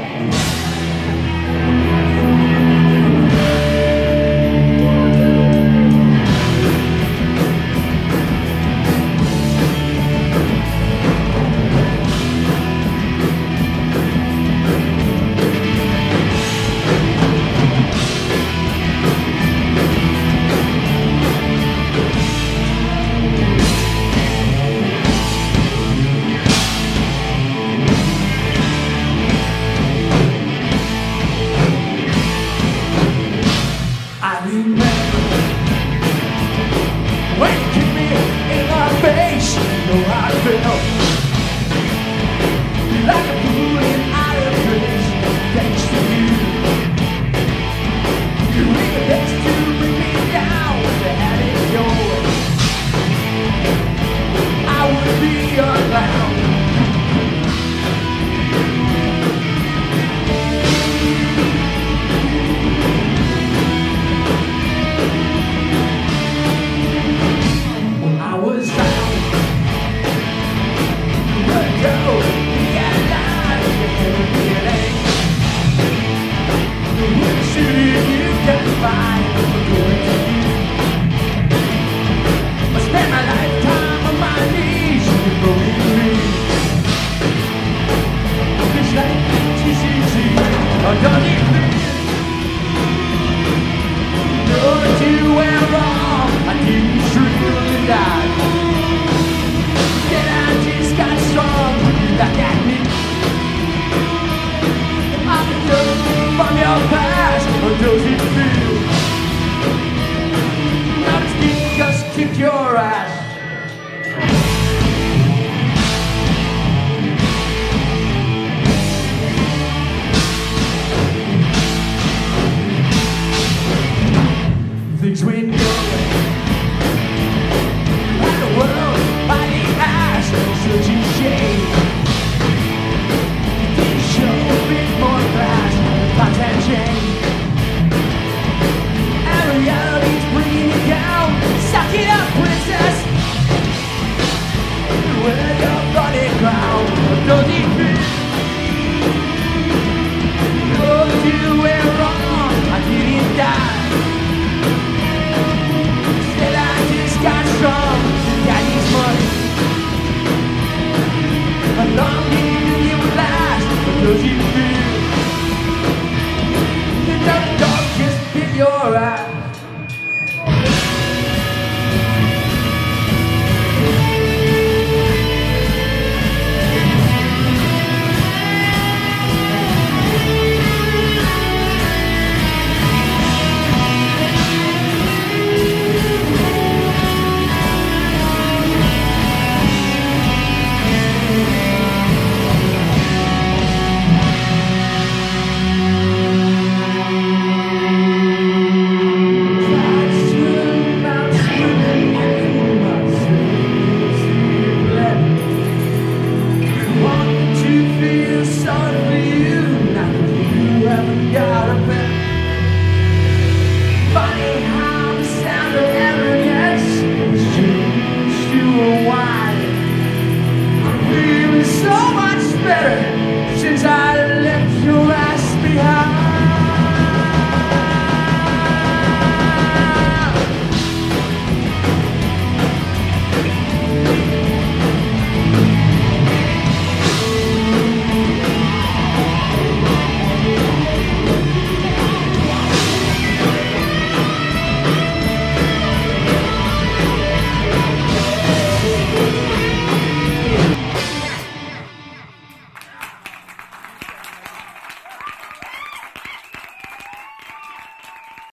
Thank Waking me in my face, you know how I feel you're right.